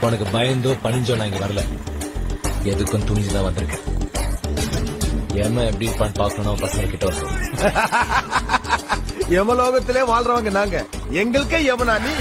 உனக்கு பயந்தோ பணிஞ்சோ நான் இங்க வரல. எதுக்கும் துணிஞ்சுதான் வந்திருக்கேன். ஏமா எப்படி இருப்பான்னு பாக்கணும் பசங்க கிட்ட வரும் யமலோகத்திலே வாழ்றவங்க நாங்க. எங்களுக்கே யமனா நீ?